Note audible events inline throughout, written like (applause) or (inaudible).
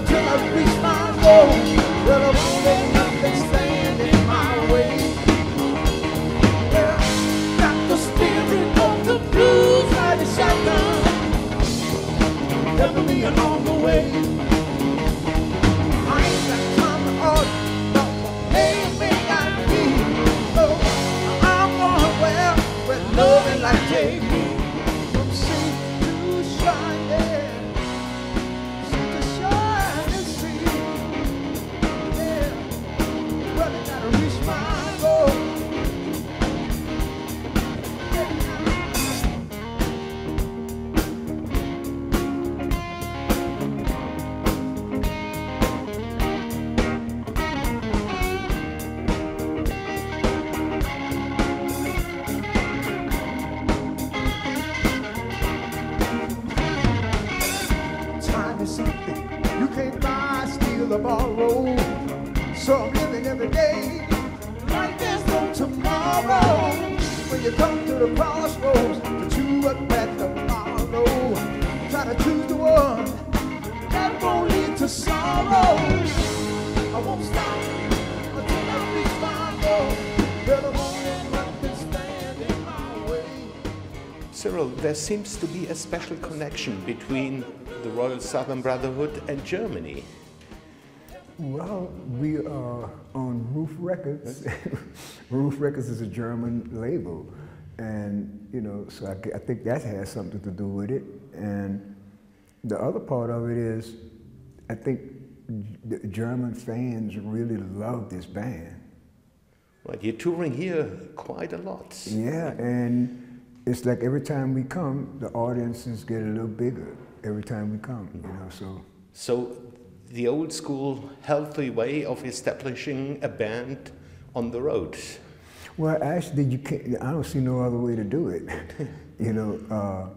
until I reach my goal. Something you can't buy, steal, or borrow. So I'm living every day like there's no tomorrow. When you come to the crossroads to choose what path to follow, try to choose the one that won't lead to sorrow. I won't stop Cyril, there seems to be a special connection between the Royal Southern Brotherhood and Germany. Well, we are on Ruf Records. (laughs) Ruf Records is a German label, and you know, so I think that has something to do with it. And the other part of it is, I think the German fans really love this band. Right, you're touring here quite a lot. Yeah, and it's like every time we come, the audiences get a little bigger every time we come. You know, so So, the old school healthy way of establishing a band on the road. Well, actually, you can't. I don't see no other way to do it. (laughs) you know, uh,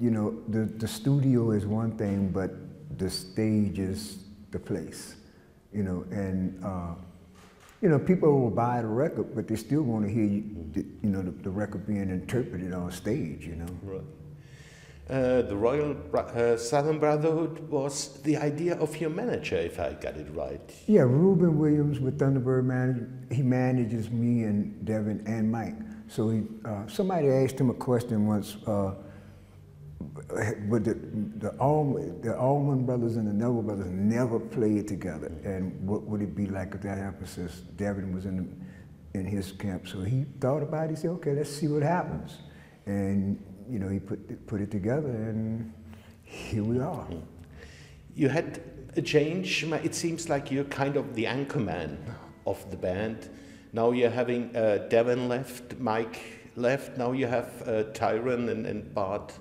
you know, the the studio is one thing, but the stage is the place. You know, and uh, you know, people will buy the record, but they still want to hear you, you know, the, the record being interpreted on stage. You know. Right. Uh, the Royal uh, Southern Brotherhood was the idea of your manager, if I got it right. Yeah, Reuben Williams with Thunderbird manage, he manages me and Devin and Mike. So he, uh, somebody asked him a question once, would the, the, Allman, the Allman Brothers and the Neville Brothers never played together, and what would it be like if that happened since Devin was in, the, in his camp? So he thought about it, he said, okay, let's see what happens. And, you know, he put, put it together, and here we are. You had a change. It seems like you're kind of the anchor man of the band. Now you're having uh, Devin left, Mike left. Now you have uh, Tyrone and, and Bart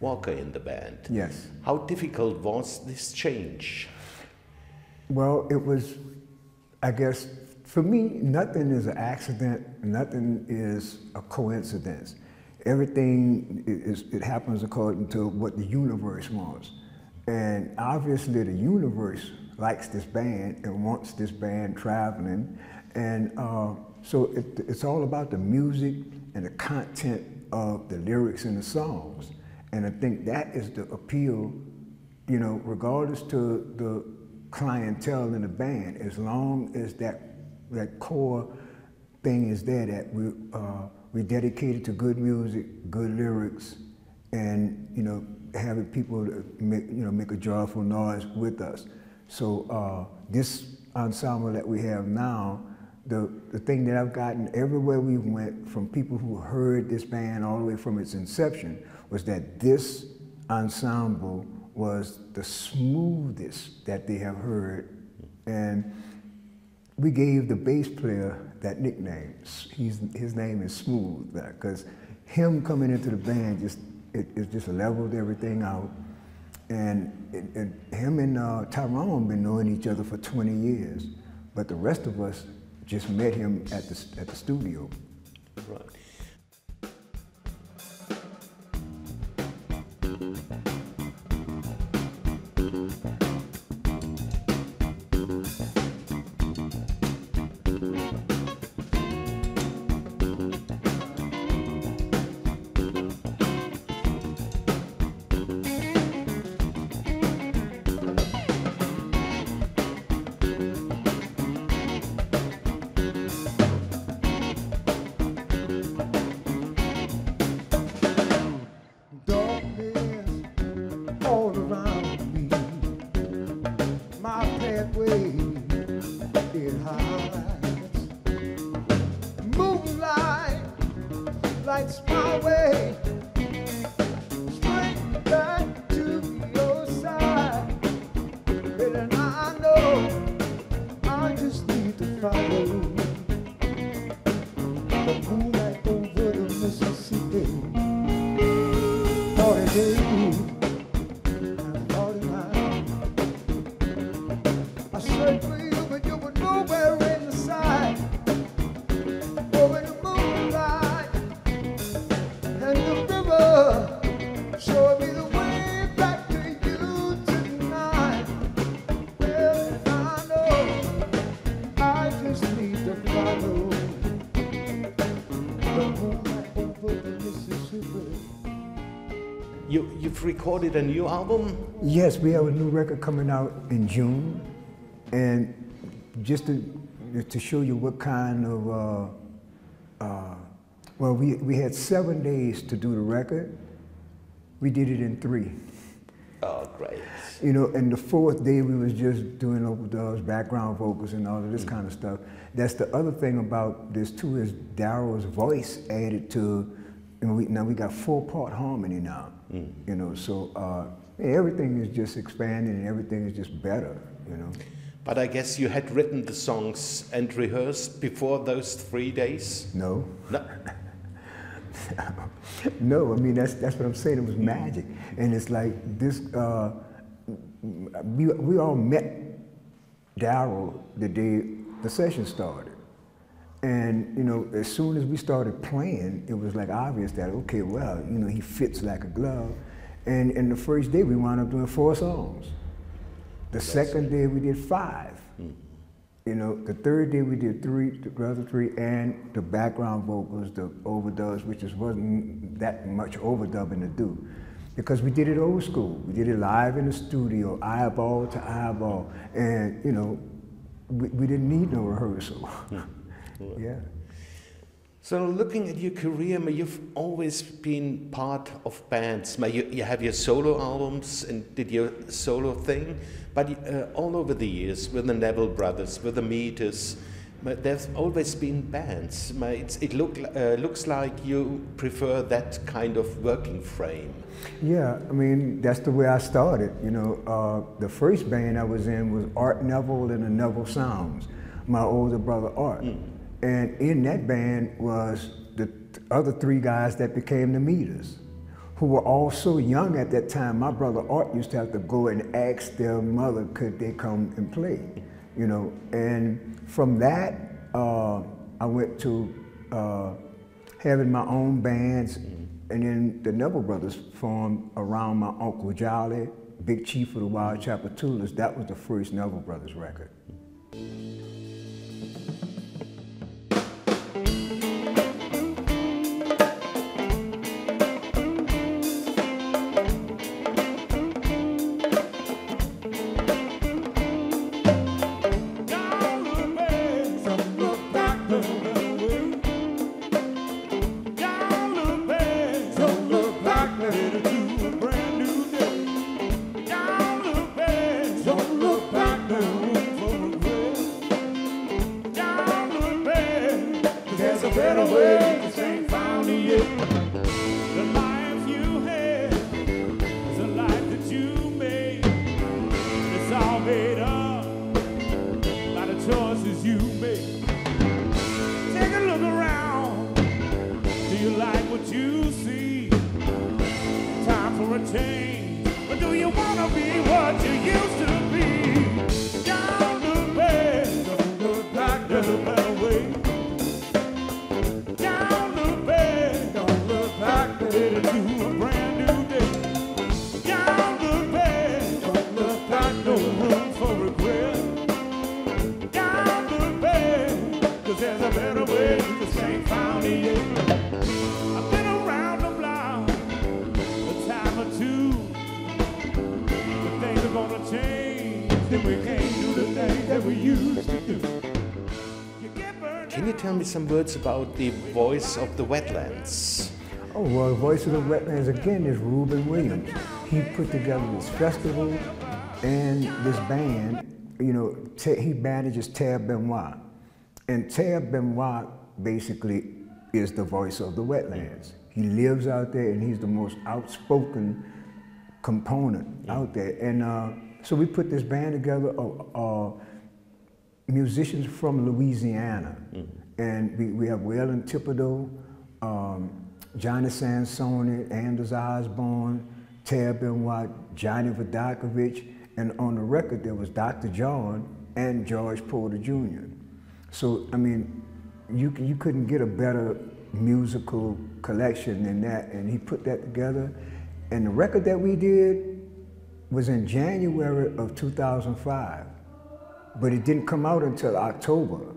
Walker in the band. Yes. How difficult was this change? Well, it was, I guess, for me, nothing is an accident, nothing is a coincidence. Everything is, it happens according to what the universe wants. And obviously, the universe likes this band and wants this band traveling. And uh, so it, it's all about the music and the content of the lyrics and the songs. And I think that is the appeal you know, regardless to the clientele in the band, as long as that that core thing is there, that we uh, we dedicated to good music, good lyrics, and you know, having people make you know make a joyful noise with us. So uh, this ensemble that we have now, the the thing that I've gotten everywhere we went from people who heard this band all the way from its inception was that this ensemble was the smoothest that they have heard. And we gave the bass player that nickname. He's, his name is Smooth, because him coming into the band just, it, it just leveled everything out. And, it, it, him and uh, Tyrone been knowing each other for 20 years, but the rest of us just met him at the, at the studio. Right. Forty you've recorded a new album? Yes, we have a new record coming out in June, and just to to show you what kind of uh, uh, well, we we had seven days to do the record. We did it in three. Oh, great. You know, and the fourth day we was just doing overdubs, background vocals, and all of this kind of stuff. That's the other thing about this too is Daryl's voice added to. Know, we, now we got four part harmony now. You know, so uh, everything is just expanding and everything is just better. You know. But I guess you had written the songs and rehearsed before those three days? No. No. (laughs) no, I mean that's that's what I'm saying. It was magic, and it's like this. Uh, we we all met Daryl the day the session started, and you know as soon as we started playing, it was like obvious that okay, well, you know he fits like a glove, and and the first day we wound up doing four songs. The second day we did five. Mm-hmm. You know, the third day we did three, the other three, and the background vocals, the overdubs, which just wasn't that much overdubbing to do, because we did it old school. We did it live in the studio, eyeball to eyeball, and you know, we, we didn't need no rehearsal. Hmm. Yeah. So looking at your career, you've always been part of bands. You, you have your solo albums and did your solo thing, but uh, all over the years with the Neville Brothers, with the Meters, there's always been bands. It's, it look, uh, looks like you prefer that kind of working frame. Yeah, I mean, that's the way I started. You know, uh, the first band I was in was Art Neville and the Neville Sounds, my older brother Art. And in that band was the other three guys that became the Meters, who were all so young at that time. My brother Art used to have to go and ask their mother, could they come and play? You know, and from that, uh, I went to uh, having my own bands, and then the Neville Brothers formed around my Uncle Jolly, Big Chief of the Wild Tchoupitoulas. That was the first Neville Brothers record. Like what you see? Time for a change. But do you want to be what you used to be? Change, we can't do the things that we used to do. You Can you tell me some words about the voice of the wetlands? Oh, well, the Voice of the Wetlands again is Reuben Williams. He put together this festival and this band. You know, he manages Tab Benoit. And Tab Benoit basically is the voice of the wetlands. He lives out there and he's the most outspoken component out there. And uh, so we put this band together of uh, musicians from Louisiana. And we, we have Waylon Thibodeaux, um, Johnny Sansone, Anders Osborne, Ted Benoit, Johnny Vidacovich, and on the record there was Dr. John and George Porter Jr. So, I mean, you, you couldn't get a better musical collection than that. And he put that together. And the record that we did was in January of 2005, but it didn't come out until October.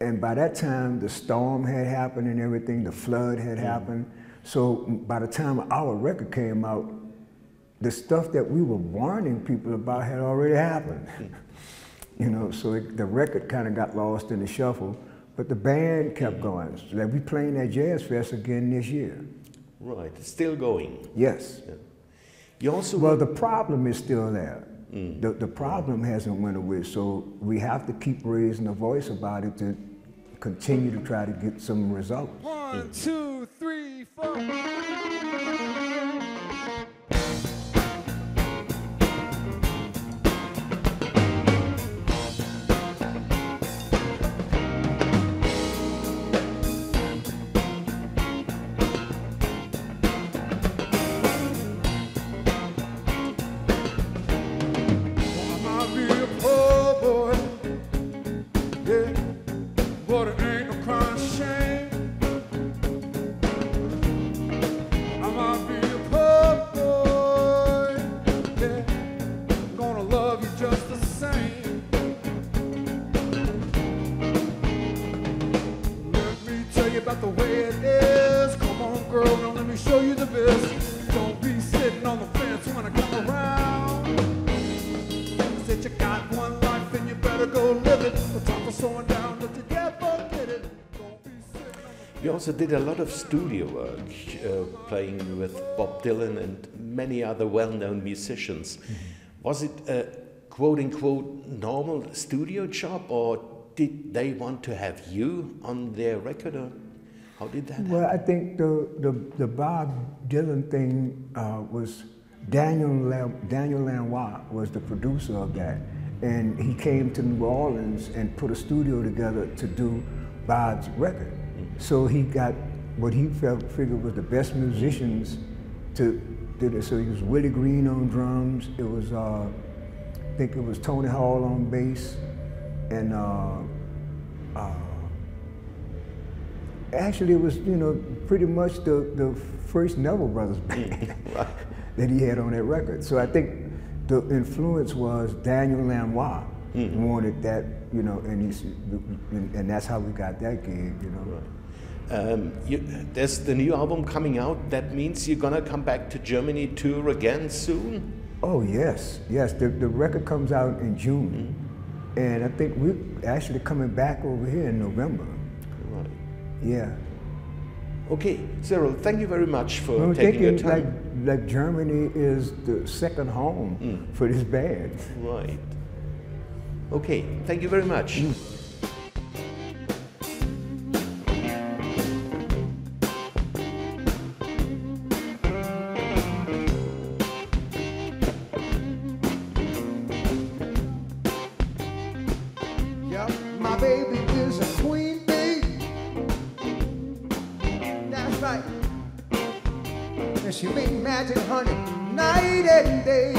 And by that time, the storm had happened and everything, the flood had mm. happened. So mm, by the time our record came out, the stuff that we were warning people about had already happened. Mm. (laughs) you know, so it, the record kind of got lost in the shuffle, but the band kept going. So like we playing at Jazz Fest again this year. Right, it's still going. Yes. You also Well, the problem is still there. Mm. The, the problem hasn't went away, so we have to keep raising the voice about it to continue to try to get some results. One, two, three, four. You also did a lot of studio work, uh, playing with Bob Dylan and many other well-known musicians. Was it a quote-unquote normal studio job, or did they want to have you on their record, or how did that? Happen? Well, I think the, the, the Bob Dylan thing uh, was Daniel, Lam, Daniel Lanois was the producer of that. And he came to New Orleans and put a studio together to do Bob's record. So he got what he felt figured was the best musicians to do this. So he was Willie Green on drums. It was, uh, I think it was Tony Hall on bass, and uh, uh, Actually, it was, you know, pretty much the, the first Neville Brothers (laughs) band (laughs) that he had on that record. So I think the influence was Daniel Lanois wanted that, you know, and, he's, and, that's how we got that gig, you know. Um, you, there's the new album coming out. That means you're gonna come back to Germany tour again soon. Oh, yes, yes. The, the record comes out in June. And I think we're actually coming back over here in November. Right. Yeah. Okay, Cyril, thank you very much for I'm taking your thinking like, time. Like Germany is the second home hmm. for this band. Right. Okay, thank you very much. Yep, magic honey night and day.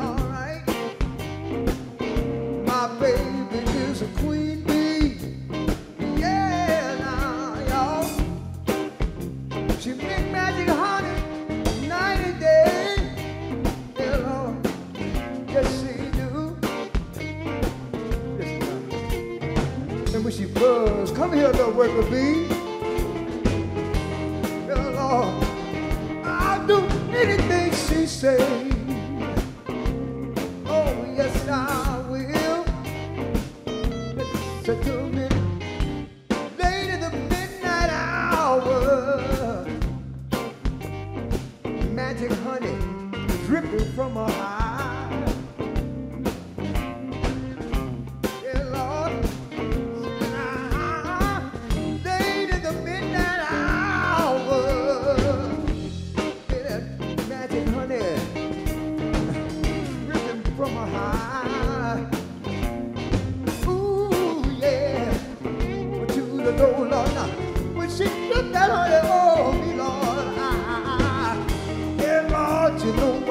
All right. My baby is a queen bee. Yeah, now, y'all. She make magic honey night and day. Yeah, Lord. Yes, she do. Now. And when she buzz, come here, little worker bee. Honey dripping from her eye.